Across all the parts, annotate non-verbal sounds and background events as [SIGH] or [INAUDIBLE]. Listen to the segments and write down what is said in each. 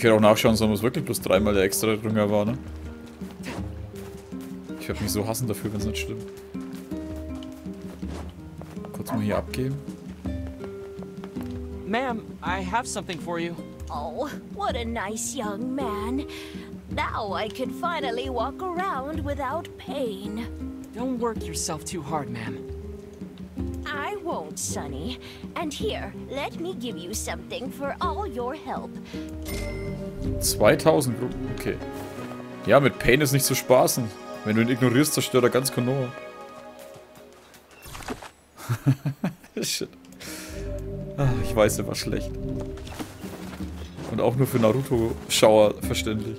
Ich hätte auch nachschauen sollen, was wirklich bloß dreimal der extra Dünger war, ne? Ich werde mich so hassen dafür, wenn es nicht stimmt. Kurz mal hier abgeben. Ma'am, I have something for you. Oh, what a nice young man. Now I can finally walk around without pain. Don't work yourself too hard, ma'am. Won't, Sonny. And here, let me give you something for all your help. 2000 Gruppen, okay. Ja, mit Pain ist nicht zu spaßen. Wenn du ihn ignorierst, zerstört er ganz Konoha. [LAUGHS] Shit. Ah, ich weiß, er war schlecht. Und auch nur für Naruto-Schauer verständlich.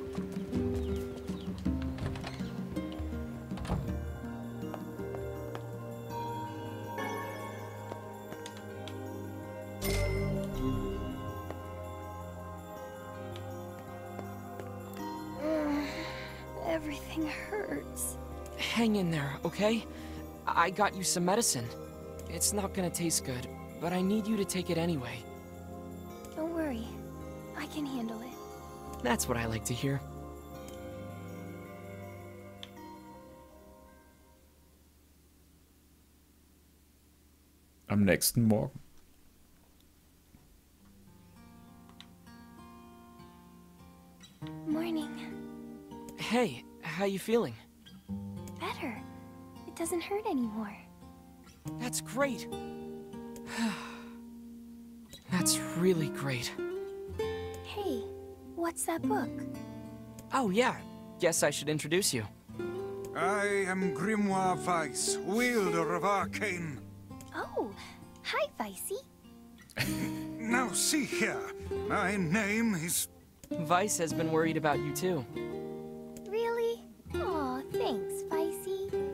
Everything hurts. Hang in there, okay? I got you some medicine. It's not gonna taste good, but I need you to take it anyway. Don't worry. I can handle it. That's what I like to hear. Am nächsten Morgen. Morning. Hey, how you feeling? Better. It doesn't hurt anymore. That's great. [SIGHS] That's really great. Hey, what's that book? Oh yeah, guess I should introduce you. I am Grimoire Weiss, wielder of arcane. Oh, hi, Vicey. Now see here, my name is... Vice has been worried about you too. Really? Aw, thanks, Vicey.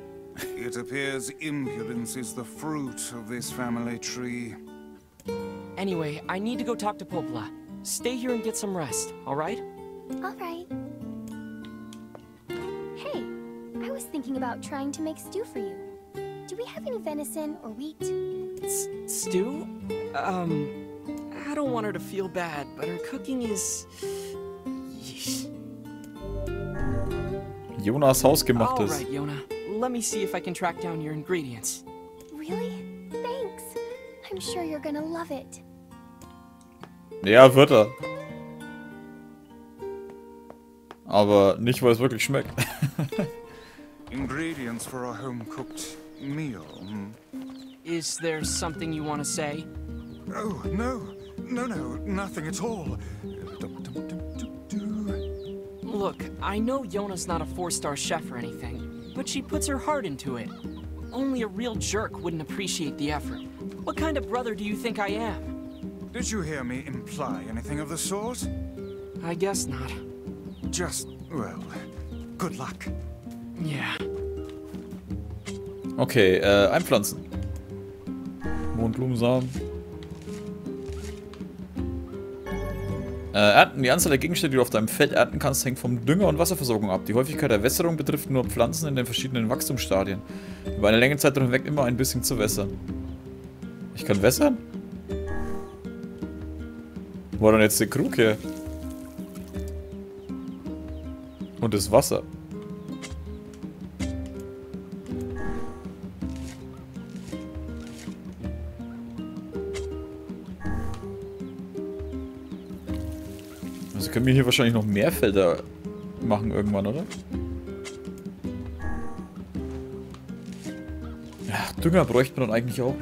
It appears impudence is the fruit of this family tree. Anyway, I need to go talk to Popla. Stay here and get some rest, alright? All right. Hey, I was thinking about trying to make stew for you. Do we have any venison or wheat? S Stu? Um, I don't want her to feel bad, but her cooking is... Jonas hausgemachtes. Alright, Yona. Let me see if I can track down your ingredients. Really? Thanks. I'm sure you're gonna love it. Ja, wird er. Aber nicht, weil es wirklich schmeckt. [LAUGHS] Ingredients for a home-cooked meal. Is there something you want to say? Oh, no. No, no, nothing at all. Dum, Look, I know Yona's not a four-star chef or anything, but she puts her heart into it. Only a real jerk wouldn't appreciate the effort. What kind of brother do you think I am? Did you hear me imply anything of the sort? I guess not. Just, well, good luck. Yeah. Okay, äh, einpflanzen. Mondblumensamen. Ernten. Die Anzahl der Gegenstände, die du auf deinem Feld ernten kannst, hängt vom Dünger und Wasserversorgung ab. Die Häufigkeit der Wässerung betrifft nur Pflanzen in den verschiedenen Wachstumsstadien. Über eine längere Zeit hinweg immer ein bisschen zu wässern. Ich kann wässern? Wo war denn jetzt der Krug her? Und das Wasser. Also können wir hier wahrscheinlich noch mehr Felder machen irgendwann, oder? Ja, Dünger bräuchte man dann eigentlich auch.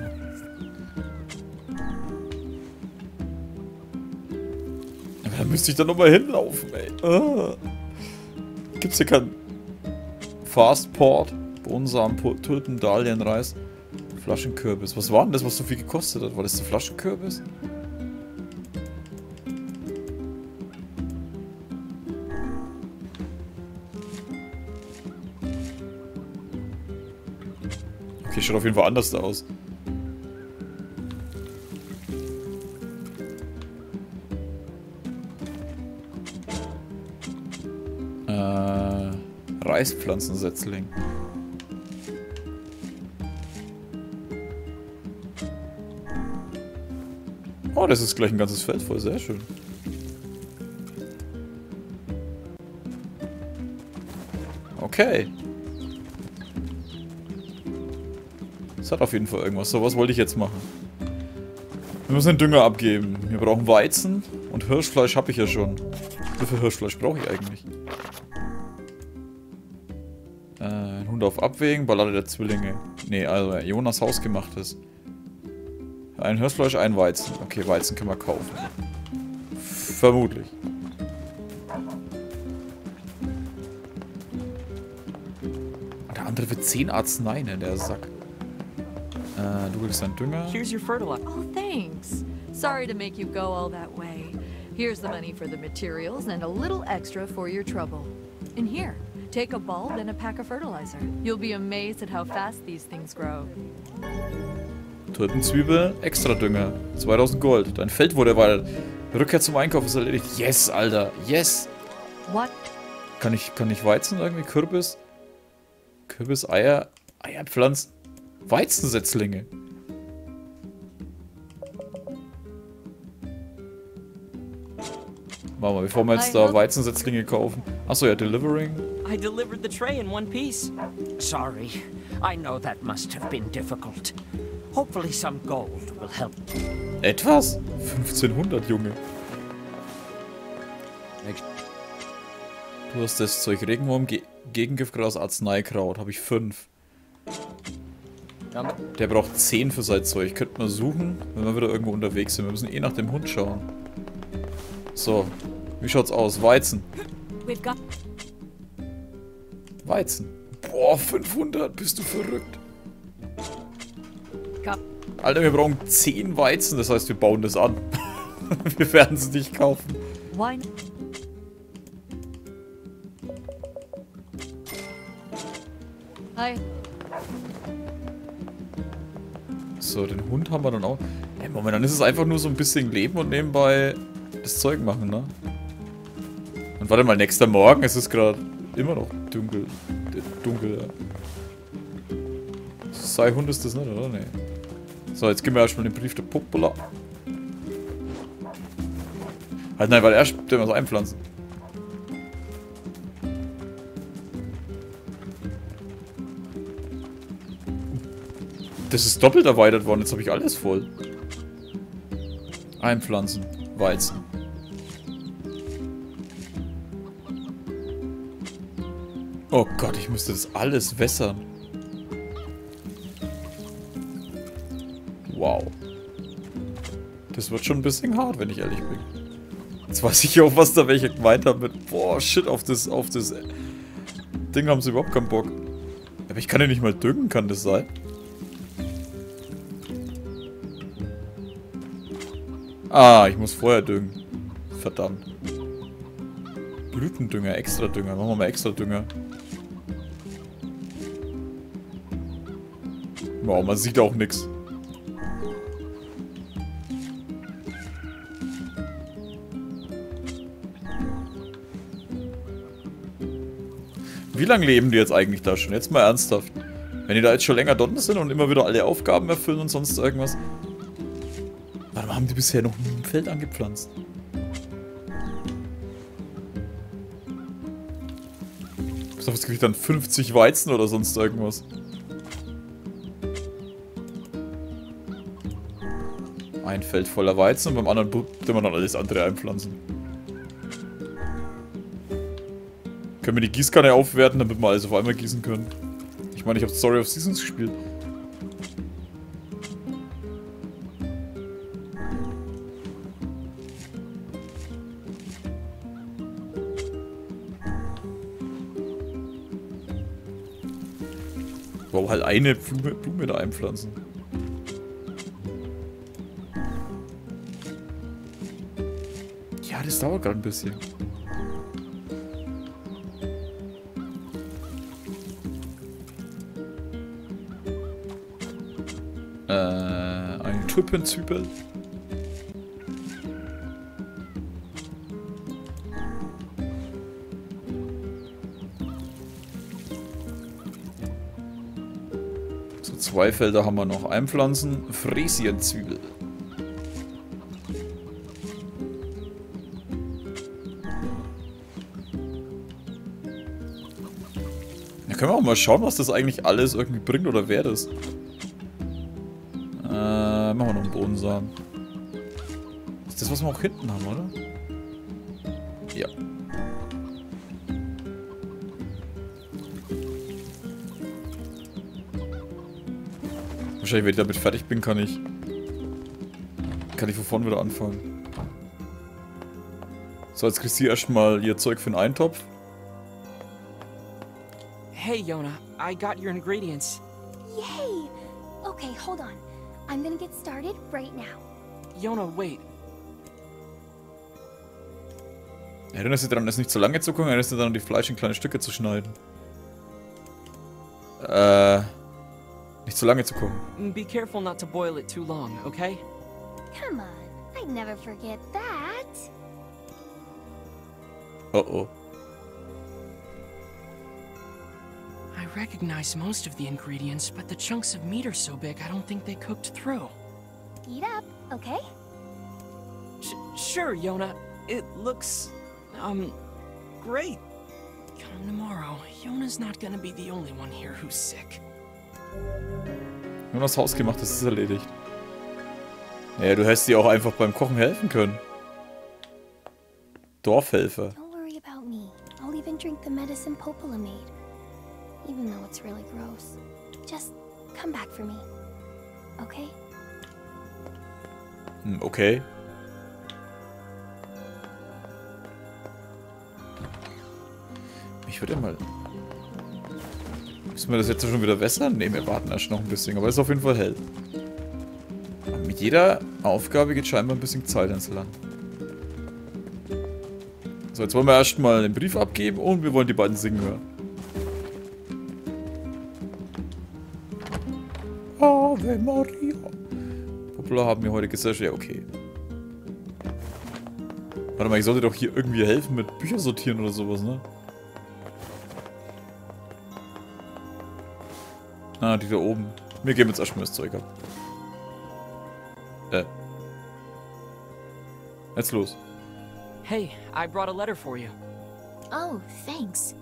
Aber da müsste ich dann nochmal hinlaufen, ey. Ah. Gibt's hier keinen Fastport? Bohnensamen, Pu- Tulpen, Dahlien, Reis, Flaschenkürbis. Was war denn das, was so viel gekostet hat? War das der Flaschenkürbis? schaut auf jeden Fall anders aus. Äh, Reispflanzensetzling. Oh, das ist gleich ein ganzes Feld voll, sehr schön. Okay. Das hat auf jeden Fall irgendwas. So, was wollte ich jetzt machen? Wir müssen den Dünger abgeben. Wir brauchen Weizen und Hirschfleisch habe ich ja schon. Wie viel Hirschfleisch brauche ich eigentlich? Äh, ein Hund auf Abwägen, Ballade der Zwillinge. Nee, also Jonas hausgemachtes. Ein Hirschfleisch, ein Weizen. Okay, Weizen können wir kaufen. Vermutlich. Der andere wird 10 Arzneien, ne, der Sack. Du kriegst deinen Dünger. Here's your fertilizer. Oh, thanks. Sorry to make you go all that way. Here's the money for the materials and a little extra for your trouble. In here, take a bulb and a pack of fertilizer. You'll be amazed at how fast these things grow. Tulpenzwiebel, extra Dünger. 2000 Gold. Dein Feld wurde erweitert. Rückkehr zum Einkauf ist erledigt. Yes, Alter. Yes. What? Kann ich, kann ich Weizen irgendwie? Kürbis? Kürbis, Eier, Eierpflanzen. Weizensetzlinge. Machen wir, bevor wir jetzt da Weizensetzlinge kaufen. Achso, ja, Delivering. I delivered the tray in one piece. Sorry. I know that must have been difficult. Hopefully some gold will help. Etwas? 1500, Junge. Du hast das Zeug Regenwurm, Ge Gegengiftgras, Arzneikraut. Habe ich 5. Der braucht 10 für sein Zeug. Könnte man suchen, wenn wir wieder irgendwo unterwegs sind. Wir müssen eh nach dem Hund schauen. So. Wie schaut's aus? Weizen. Weizen. Boah, 500. Bist du verrückt? Alter, wir brauchen 10 Weizen. Das heißt, wir bauen das an. [LAUGHS] wir werden es nicht kaufen. Why? Hi. So, den Hund haben wir dann auch. Ey, Moment, dann ist es einfach nur so ein bisschen Leben und nebenbei das Zeug machen, ne? Und warte mal, nächster Morgen, es ist gerade immer noch dunkel. Dunkel, ja. Sei Hund ist das nicht, oder? Nee. So, jetzt geben wir erstmal den Brief der Popola. Halt nein, weil erst den wir es einpflanzen. Das ist doppelt erweitert worden, jetzt habe ich alles voll. Einpflanzen. Weizen. Oh Gott, ich müsste das alles wässern. Wow. Das wird schon ein bisschen hart, wenn ich ehrlich bin. Jetzt weiß ich auch, was da welche gemeint haben mit, boah, shit, auf das, auf das Ding haben sie überhaupt keinen Bock. Aber ich kann ja nicht mal düngen, kann das sein? Ah, ich muss vorher düngen. Verdammt. Blütendünger, extra Dünger. Machen wir mal extra Wow, man sieht auch nichts. Wie lange leben die jetzt eigentlich da schon? Jetzt mal ernsthaft. Wenn die da jetzt schon länger dort sind und immer wieder alle Aufgaben erfüllen und sonst irgendwas. Warum haben die bisher noch nie ein Feld angepflanzt? Ich hab das Gefühl, dann 50 Weizen oder sonst irgendwas. Feld voller Weizen und beim anderen tun wir dann alles andere einpflanzen. Können wir die Gießkanne aufwerten, damit wir alles auf einmal gießen können? Ich meine, ich habe Story of Seasons gespielt. Wow, halt eine Blume, Blume da einpflanzen. Das dauert gerade ein bisschen. Äh, ein Tulpenzwiebel. So, zwei Felder haben wir noch. Einpflanzen, Fresienzwiebel. Können wir auch mal schauen, was das eigentlich alles irgendwie bringt oder wer das. Äh, machen wir noch einen Bodensamen. Ist das, was wir auch hinten haben, oder? Ja. Wahrscheinlich, wenn ich damit fertig bin, kann ich... Kann ich von vorne wieder anfangen. So, jetzt kriegst du erstmal ihr Zeug für den Eintopf. Hey, Yona, I got your ingredients. Yay! Okay, hold on. I'm gonna get started right now. Yona, wait. Erinnerst du dich daran, es nicht zu lange zu kochen? Erinnerst du dich daran, die Fleisch in kleine Stücke zu schneiden? Äh... Nicht zu lange zu kochen. Be careful not to boil it too long, okay? Come on, I'd never forget that. Oh oh. Recognize most of the ingredients, but the chunks of meat are so big I don't think they cooked through. Eat up, okay? Sh sure, Yona. It looks, um, great. Come tomorrow, Yona's not gonna be the only one here who's sick. Nur das Haus gemacht, das ist erledigt. Naja, du hättest dir auch einfach beim Kochen helfen können. Dorfhelfer. Don't worry about me. I'll even drink the medicine Popola made. Even though it's really gross. Just come back for me. Okay? Hm, okay. Ich würde mal... Müssen wir das jetzt schon wieder wässern? Ne, wir warten erst noch ein bisschen, aber es ist auf jeden Fall hell. Aber mit jeder Aufgabe geht scheinbar ein bisschen Zeit ins Land. So, jetzt wollen wir erstmal den Brief abgeben und wir wollen die beiden singen hören. Ave Maria. Hoppla, haben wir heute gesagt. Ja, okay. Warte mal, ich sollte doch hier irgendwie helfen mit Bücher sortieren oder sowas, ne? Ah, die da oben. Wir geben jetzt erstmal das Zeug ab. Äh. Jetzt los. Hey, I brought a letter for you. Oh, thanks.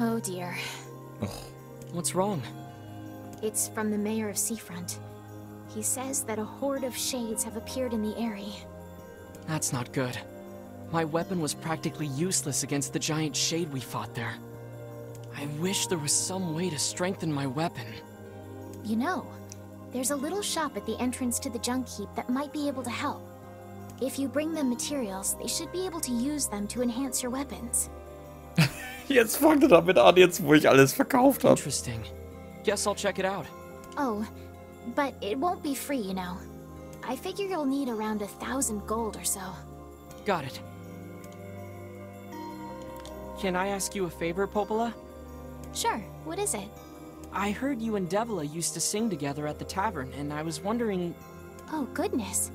Oh dear. What's wrong? It's from the mayor of Seafront. He says that a horde of shades have appeared in the area. That's not good. My weapon was practically useless against the giant shade we fought there. I wish there was some way to strengthen my weapon. You know, there's a little shop at the entrance to the junk heap that might be able to help. If you bring them materials, they should be able to use them to enhance your weapons. [LAUGHS] Jetzt fangt ihr damit an, jetzt wo ich alles verkauft habe. Interesting. Guess I'll check it out. Oh, but it won't be free, you know. I figure you'll need around a thousand gold or so. Got it. Can I ask you a favor, Popola? Sure, what is it? I heard you and Devila used to sing together at the tavern, and I was wondering... Oh, goodness.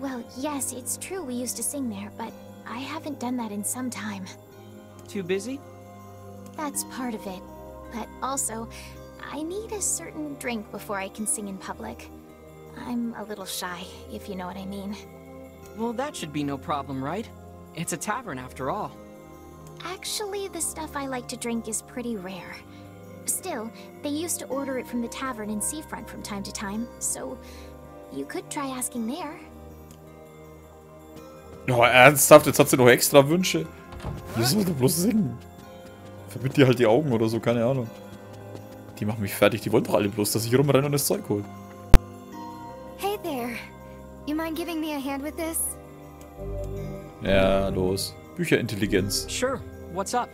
Well, yes, it's true we used to sing there, but I haven't done that in some time. Too busy? That's part of it. But also, I need a certain drink before I can sing in public. I'm a little shy, if you know what I mean. Well, that should be no problem, right? It's a tavern after all. Actually, the stuff I like to drink is pretty rare. Still, they used to order it from the tavern in Seafront from time to time, so you could try asking there. Oh, ernsthaft? Jetzt hat sie noch extra Wünsche? Die sollte bloß singen. Verbind dir halt die Augen oder so, keine Ahnung. Die machen mich fertig. Die wollen doch alle bloß, dass ich rumrenne und das Zeug hole. Hey there. You mind giving me a hand with this? Ja, los. Bücherintelligenz. Sure, what's up?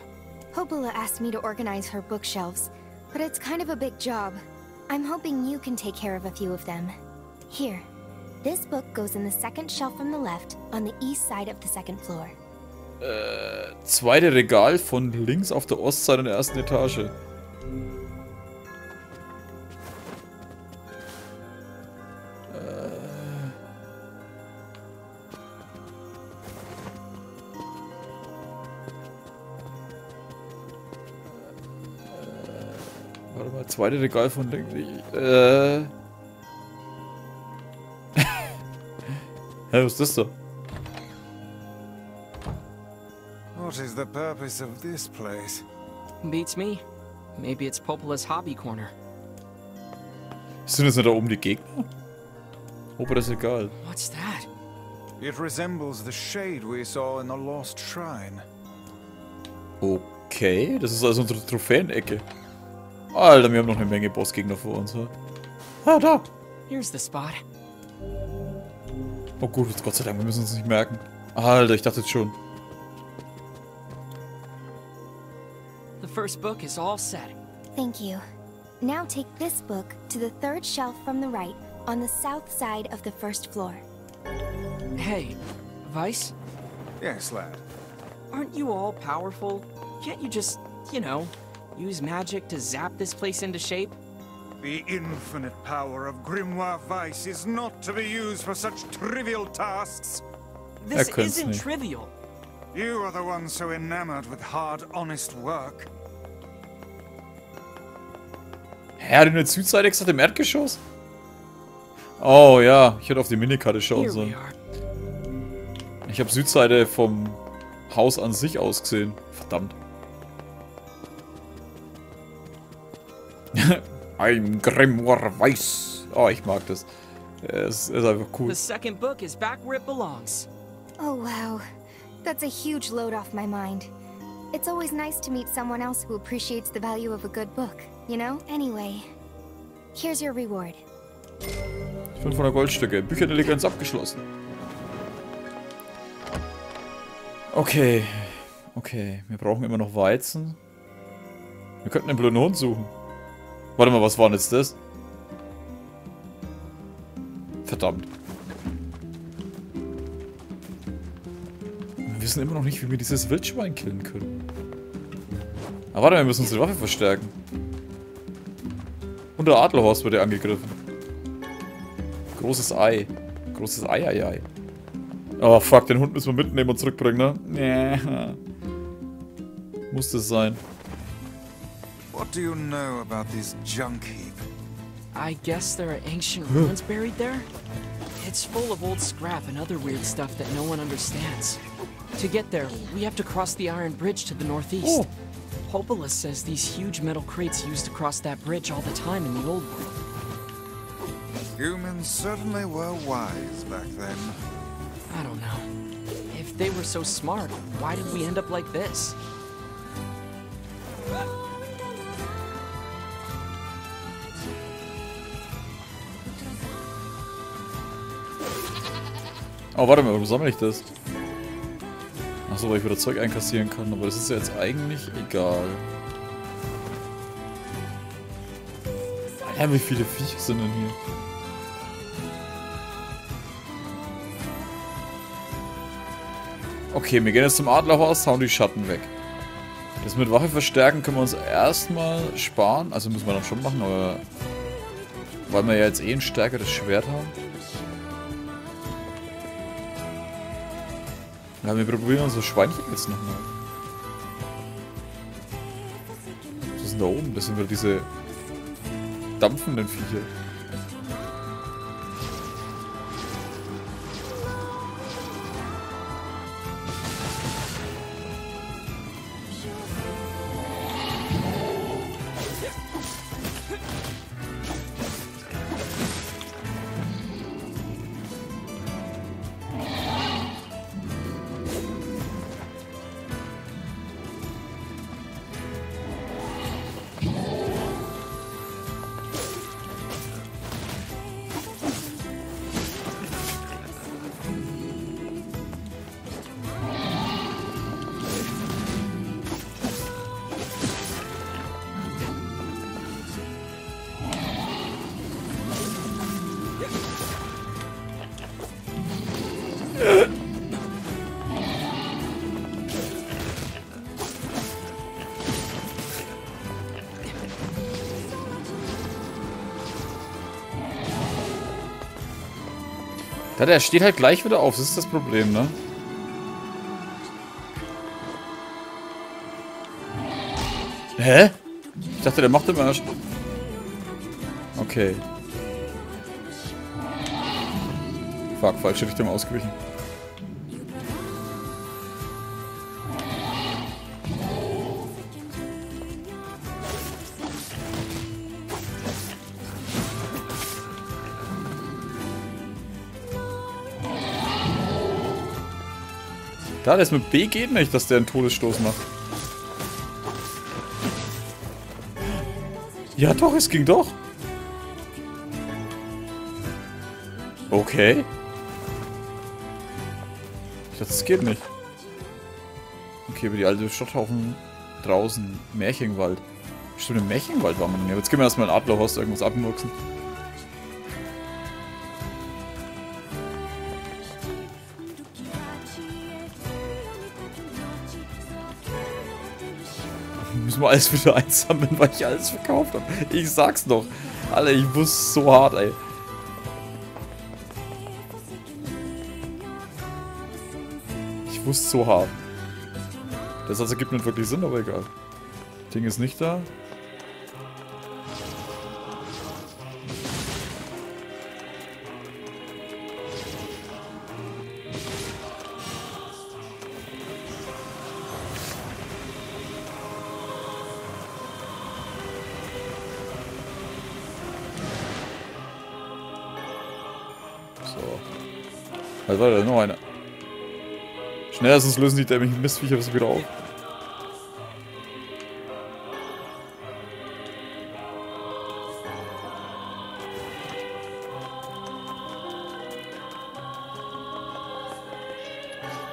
Popola asked me to organize her bookshelves, but it's kind of a big job. I'm hoping you can take care of a few of them. Here. This book goes in the second shelf from the left, on the east side of the second floor. Äh, zweite Regal von links auf der Ostseite der ersten Etage. Zweite Regal von links. Äh. [LAUGHS] Hä, was ist das da? What is the purpose of this place? Beats me. Maybe it's Popola's hobby corner. Sind jetzt nicht da oben die Gegner? Aber das ist egal. What's that? It resembles the shade we saw in the lost shrine. Okay, das ist also unsere Trophäenecke. Alter, wir haben noch eine Menge Bossgegner vor uns. Ah, da. Here's the spot. Oh gut, jetzt Gott sei Dank, wir müssen uns nicht merken. Alter, ich dachte jetzt schon. The first book is all set. Thank you. Now take this book to the third shelf from the right, on the south side of the first floor. Hey, Vice, Yes, lad. aren't you all powerful? Can't you just, you know, use magic to zap this place into shape? The infinite power of Grimoire Vice is not to be used for such trivial tasks. This isn't nicht. trivial. You are the one so enamored with hard, honest work. Hä, hat in der Südseite gesagt im Erdgeschoss? Oh ja, ich hätte auf die Minikarte schauen sollen. Ich habe Südseite vom Haus an sich aus gesehen. Verdammt. Ein Grimoire Weiß. Oh, ich mag das. Es ist einfach cool. The second book is back where it belongs. Oh wow. That's a huge load off my mind. It's always nice to meet someone else who appreciates the value of a good book, you know? Anyway, here's your reward. 500 Goldstücke. Bücherintelligenz abgeschlossen. Okay. Okay. Wir brauchen immer noch Weizen. Wir könnten den blöden Hund suchen. Warte mal, was war denn jetzt das? Verdammt. Wir wissen immer noch nicht, wie wir dieses Wildschwein killen können. Aber warte, wir müssen unsere Waffe verstärken. Und der Adlerhorst wurde angegriffen. Großes Ei. Großes Ei, Ei, Ei. Oh, fuck, den Hund müssen wir mitnehmen und zurückbringen, ne? Nee. Muss das sein. What do you know about this junk heap? I guess there are ancient hmm. ruins buried there? It's full of old scrap and other weird stuff that no one understands. To get there, we have to cross the Iron Bridge to the northeast. Oh. Popola says these huge metal crates used to cross that bridge all the time in the old world. Humans certainly were wise back then. I don't know. If they were so smart, why did we end up like this? Oh, warte mal, warum sammle ich das? Achso, weil ich wieder Zeug einkassieren kann, aber das ist ja jetzt eigentlich egal. Alter, wie viele Viecher sind denn hier? Okay, wir gehen jetzt zum Adlerhorst, hauen die Schatten weg. Das mit Waffe verstärken können wir uns erstmal sparen. Also müssen wir dann schon machen, aber... Weil wir ja jetzt eh ein stärkeres Schwert haben. Ja, wir probieren unser Schweinchen jetzt nochmal. Was ist denn da oben? Das sind wieder diese dampfenden Viecher. Der steht halt gleich wieder auf. Das ist das Problem, ne? Hä? Ich dachte, der macht immer. Okay. Fuck, falsche Richtung ausgewichen. Da, das mit B geht nicht, dass der einen Todesstoß macht. Ja doch, es ging doch. Okay. Ich dachte, es geht nicht. Okay, aber die alte Stadthaufen draußen. Märchenwald. Stimmt, im Märchenwald war man. Jetzt gehen wir erstmal in Adlerhorst irgendwas abmurksen. Müssen wir alles wieder [LAUGHS] einsammeln, weil ich alles verkauft habe. Ich sag's noch. Alter, ich wusste so hart, ey. Ich wusste so hart. Das also gibt nicht wirklich Sinn, aber egal. Ding ist nicht da. Also warte, noch einer. Schneller, sonst lösen die dämlichen Mistviecher das wieder auf.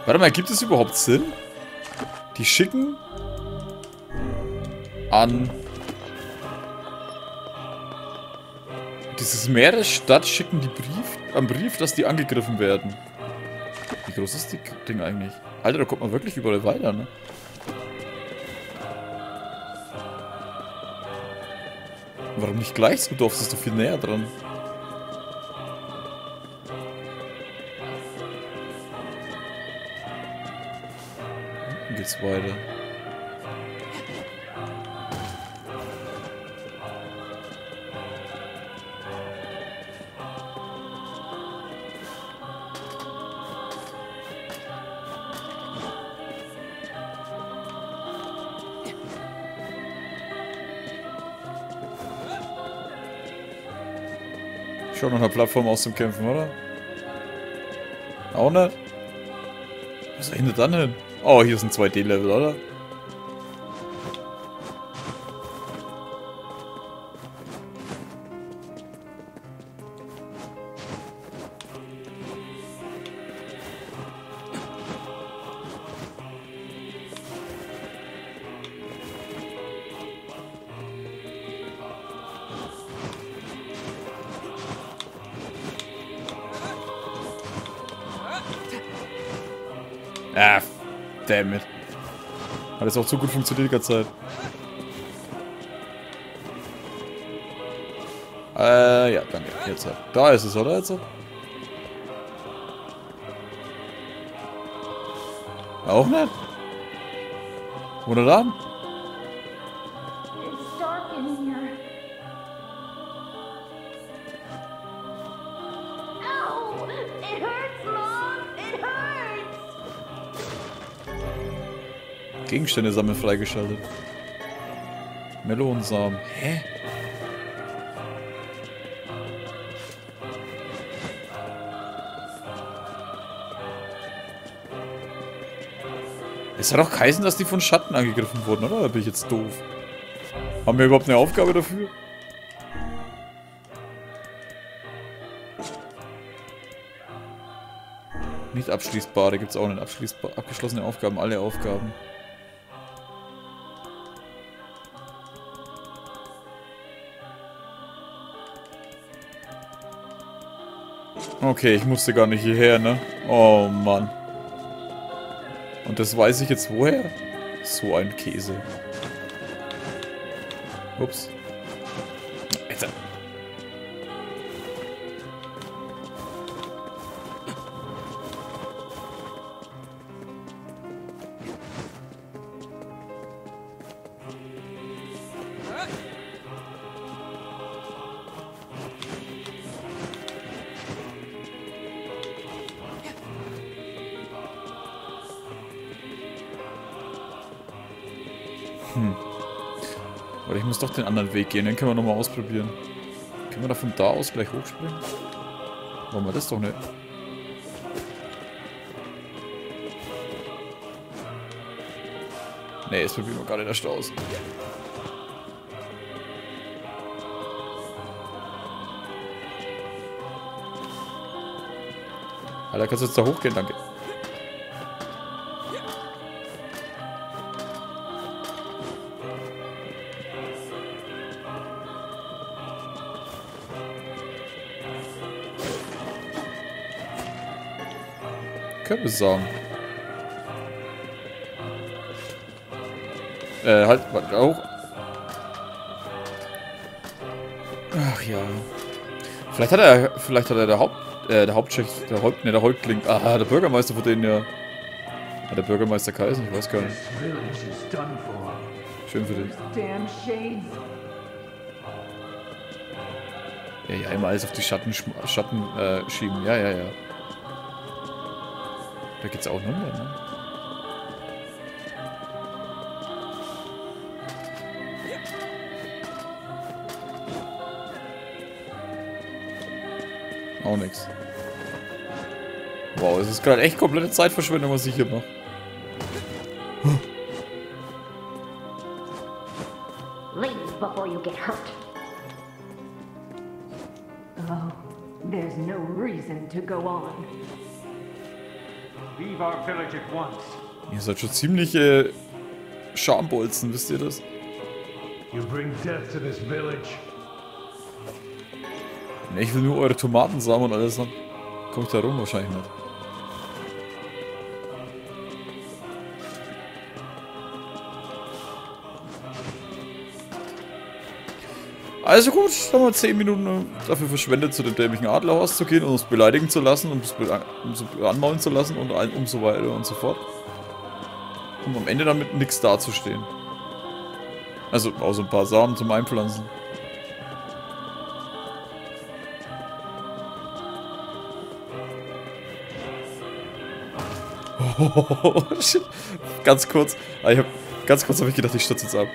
Warte mal, gibt es überhaupt Sinn? Die schicken an dieses Meeresstadt schicken die Brief, am Brief, dass die angegriffen werden. Wie groß ist die Ding eigentlich? Alter, da kommt man wirklich überall weiter, ne? Warum nicht gleich zum Dorf? Das ist doch viel näher dran. Hinten geht's weiter. Schon noch eine Plattform auszukämpfen, oder? Auch nicht? Was ich denn dann hin? Oh, hier ist ein 2D-Level, oder? Ah, damn it. Hat jetzt auch zu gut funktioniert die ganze Zeit. Äh, ja, danke. Jetzt halt. Da ist es, oder? Jetzt halt. Auch nicht? Oder dann? Gegenstände sammeln freigeschaltet. Melonensamen. Hä? Es hat doch geheißen, dass die von Schatten angegriffen wurden, oder? Da bin ich jetzt doof. Haben wir überhaupt eine Aufgabe dafür? Nicht abschließbare gibt es auch nicht. Abschließbar, abgeschlossene Aufgaben, alle Aufgaben. Okay, ich musste gar nicht hierher, ne? Oh Mann. Und das weiß ich jetzt woher? So ein Käse. Ups. Oder ich muss doch den anderen Weg gehen, den können wir nochmal ausprobieren. Können wir da von da aus gleich hochspringen? Wollen wir das doch nicht? Nee, jetzt probieren wir gerade der Staus. Alter, kannst du jetzt da hochgehen? Danke. Kürbissamen. Äh, halt, warte, auch. Ach ja. Vielleicht hat er, vielleicht hat er der Haupt, äh, der Hauptchef, der Haupt, ne, der Häuptling, ah, der Bürgermeister von denen ja. Ah, der Bürgermeister Kaiser, ich weiß gar nicht. Schön für dich. Ja, ja, immer alles auf die Schatten, Schatten äh, schieben. Ja, ja, ja. Da geht's auch noch mehr, ne? Auch nix. Wow, es ist gerade echt komplette Zeitverschwendung, was ich hier mache. Ihr seid schon ziemliche Schambolzen, wisst ihr das? Ne, ich will nur eure Tomatensamen und alles haben. Ich da rum? Wahrscheinlich nicht. Also gut, dann haben wir 10 Minuten dafür verschwendet, zu dem dämlichen Adlerhorst zu gehen und uns beleidigen zu lassen und uns be uns anmaulen zu lassen und, ein, und so weiter und so fort. Um am Ende damit nichts dazustehen. Also, außer ein paar Samen zum Einpflanzen. Oh, [LAUGHS] shit. Ganz kurz. Ah, Ich hab, ganz kurz habe ich gedacht, ich stürze jetzt ab.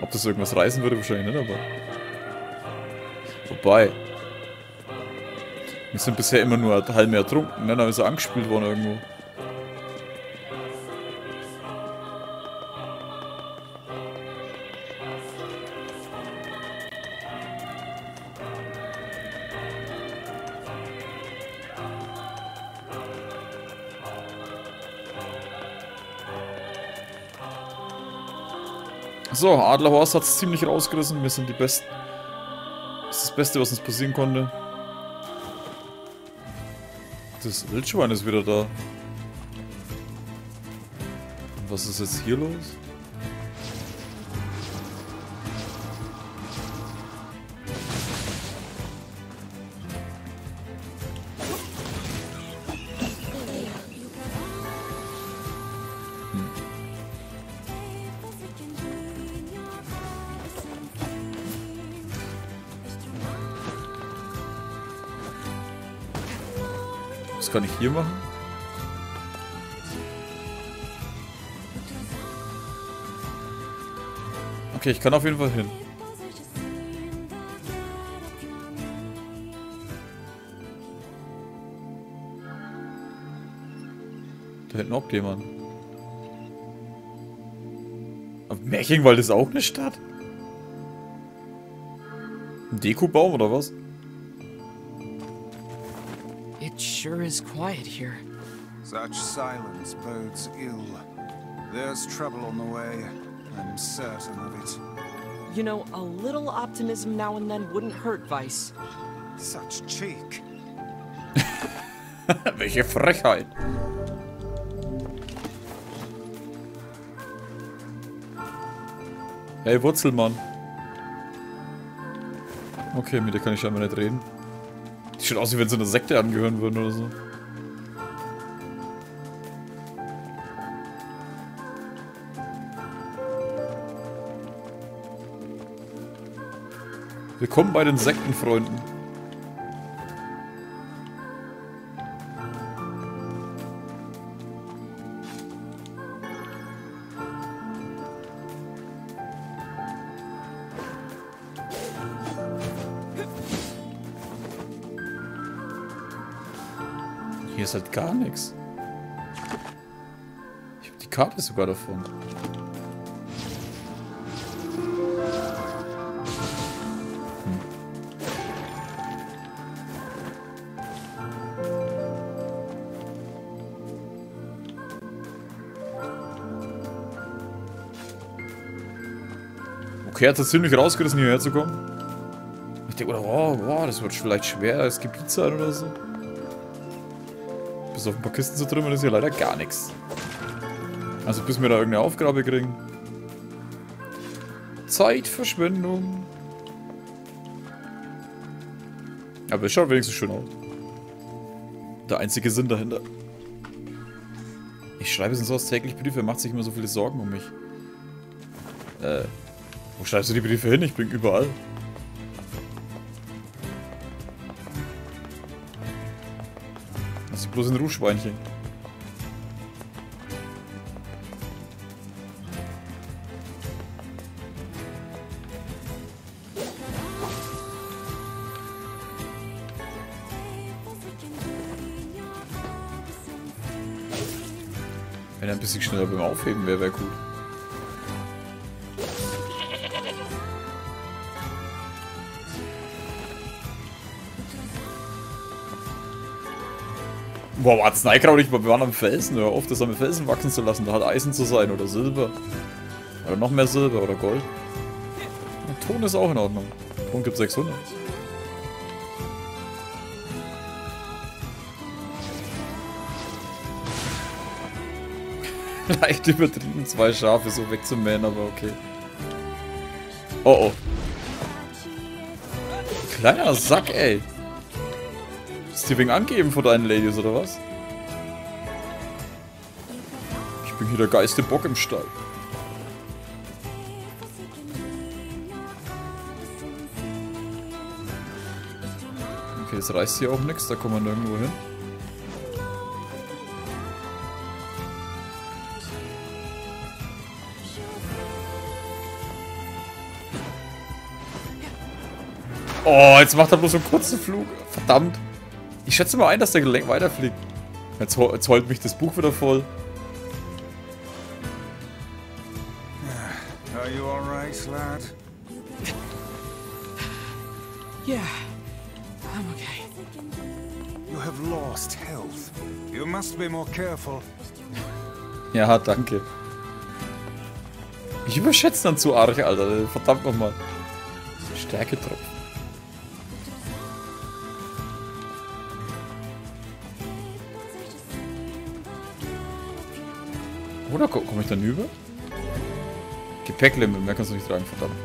Ob das irgendwas reißen würde, wahrscheinlich nicht, aber. Wobei. Wir sind bisher immer nur halb mehr ertrunken, ne? Dann ist er angespielt worden irgendwo. So, Adlerhorst hat es ziemlich rausgerissen. Wir sind die Besten. Das ist das Beste, was uns passieren konnte. Das Wildschwein ist wieder da. Was ist jetzt hier los? Kann ich hier machen? Okay, ich kann auf jeden Fall hin. Da hinten hockt jemand. Aber Märchenwald ist auch eine Stadt? Ein Dekobaum oder was? It sure is quiet here. Such silence bodes ill. There's trouble on the way. I'm certain of it. You know, a little optimism now and then wouldn't hurt, Vice. Such cheek. [LAUGHS] Welche Frechheit. Hey, Wurzelmann. Okay, mit der kann ich scheinbar nicht reden. Schaut aus, wie wenn sie einer Sekte angehören würden oder so. Willkommen bei den Sektenfreunden. Hier ist halt gar nichts. Ich habe die Karte sogar davon. Hm. Okay, hat es ziemlich rausgerissen, hierher zu kommen. Ich denke, oh, wow, das wird vielleicht schwer, das Gebiet sein oder so. Bis auf ein paar Kisten zu trümmern ist hier leider gar nichts. Also bis wir da irgendeine Aufgabe kriegen. Zeitverschwendung. Aber es schaut wenigstens schön aus. Der einzige Sinn dahinter. Ich schreibe sonst täglich Briefe, er macht sich immer so viele Sorgen um mich. Äh, wo schreibst du die Briefe hin? Ich bin überall. Bloß ein Rufschweinchen. Wenn er ein bisschen schneller beim Aufheben wäre, wäre gut. Boah, war Sniker nicht mal, wir waren am Felsen. Hör auf, das am Felsen wachsen zu lassen. Da hat Eisen zu sein oder Silber. Oder noch mehr Silber oder Gold. Und Ton ist auch in Ordnung. Ton gibt 600. [LAUGHS] Leicht übertrieben, zwei Schafe so wegzumähen, aber okay. Oh oh. Kleiner Sack, ey. Die wegen angeben von deinen Ladies, oder was? Ich bin hier der geiste Bock im Stall. Okay, jetzt reißt hier auch nichts, da kommt man nirgendwo hin. Oh, jetzt macht er bloß einen kurzen Flug. Verdammt. Ich schätze mal ein, dass der Gelenk weiterfliegt. Jetzt, jetzt heult mich das Buch wieder voll. Are you alright, lad? Yeah, I'm okay. You have lost health. You must be more careful. Ja, danke. Ich überschätze dann zu arg, Alter. Verdammt nochmal. Stärke drauf. Oder komme ich dann über? Gepäcklimit, mehr kannst du nicht tragen, verdammt.